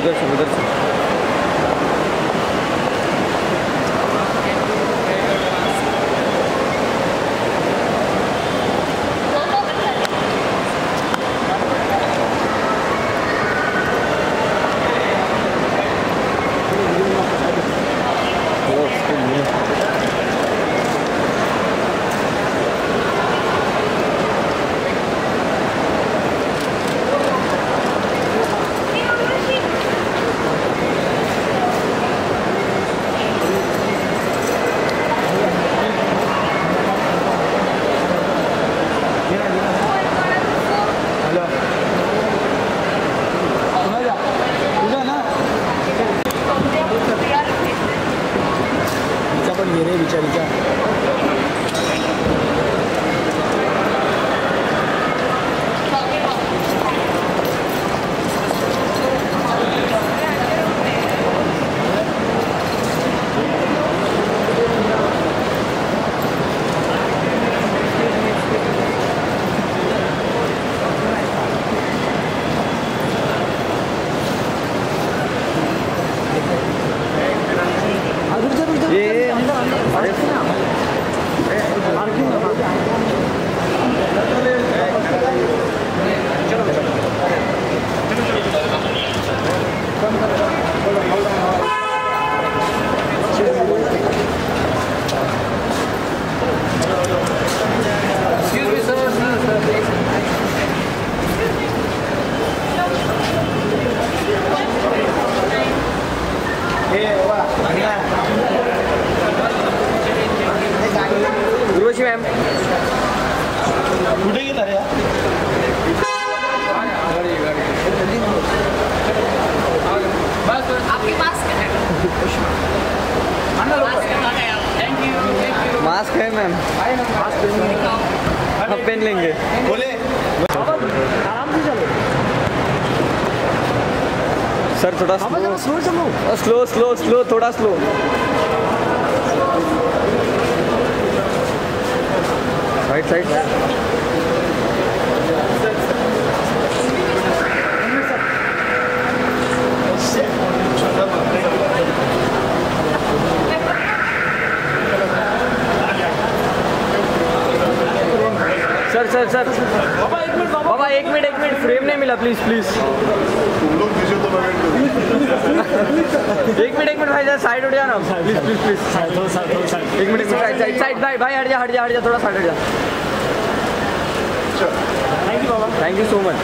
выдальше, выдальше. बेचारी का कशी मॅम। कुठे गेला रे आपके पास थैंक यू मास्क है मैम। अब पेन लेंगे। बोले। सर थोड़ा स्लो स्लो चलो। स्लो स्लो स्लो थोड़ा slow right side sir sir. Sir बाबा एक मिनट बाबा एक मिनट। एक मिनट फ्रेम नहीं मिला प्लीज़ प्लीज़ तो एक मिनट एक मिनट भाई जरा साइड उठ जाना। प्लीज़ प्लीज़ प्लीज़ साइड थोड़ा साइड थोड़ा साइड एक मिनट एक मिनट साइड साइड साइड भाई भाई हट जा हट जा हट जा थोड़ा साइड हट जा। Thank you Baba. Thank you so much